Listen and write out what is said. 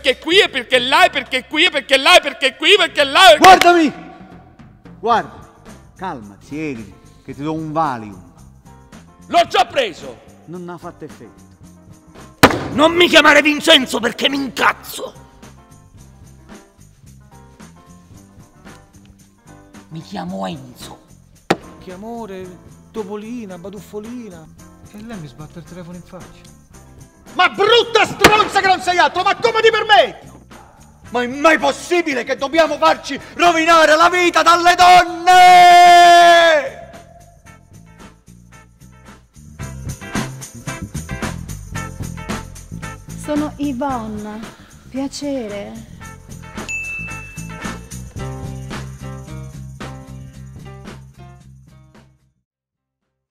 perché qui, e perché là, e perché qui, e perché là, e perché qui, perché là. Perché... Guardami! Guarda, calma, siedi, che ti do un Valium. L'ho già preso! Non ha fatto effetto. Non mi chiamare Vincenzo perché mi incazzo! Mi chiamo Enzo. Che amore, topolina, baduffolina. E lei mi sbatte il telefono in faccia. Ma brutta stronza che non sei altro, ma come ti permetti? Ma è mai possibile che dobbiamo farci rovinare la vita dalle donne? Sono Yvonne. Piacere.